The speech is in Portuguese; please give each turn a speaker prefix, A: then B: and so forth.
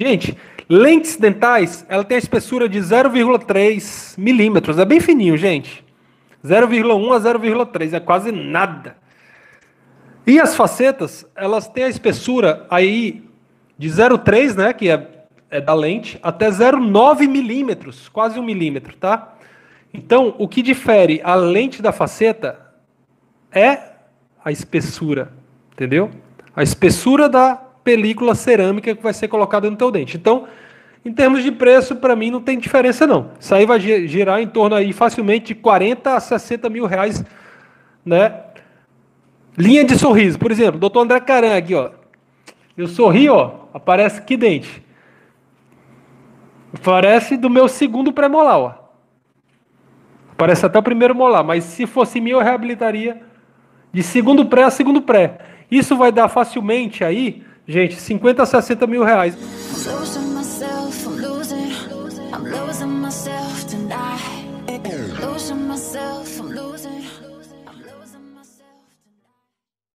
A: Gente, lentes dentais, ela tem a espessura de 0,3 milímetros. É bem fininho, gente. 0,1 a 0,3, é quase nada. E as facetas, elas têm a espessura aí de 0,3, né, que é, é da lente, até 0,9 milímetros, quase um milímetro, tá? Então, o que difere a lente da faceta é a espessura, entendeu? A espessura da película cerâmica que vai ser colocada no teu dente. Então, em termos de preço, para mim não tem diferença não. Isso aí vai girar em torno aí facilmente de 40 a 60 mil reais, né? Linha de sorriso, por exemplo, doutor André Caran aqui, ó. Eu sorri, ó, aparece que dente? Aparece do meu segundo pré-molar, ó. Aparece até o primeiro molar, mas se fosse meu, eu reabilitaria de segundo pré a segundo pré. Isso vai dar facilmente aí, Gente, 50 a 60 mil reais. I'm losing myself tonight. Losing myself.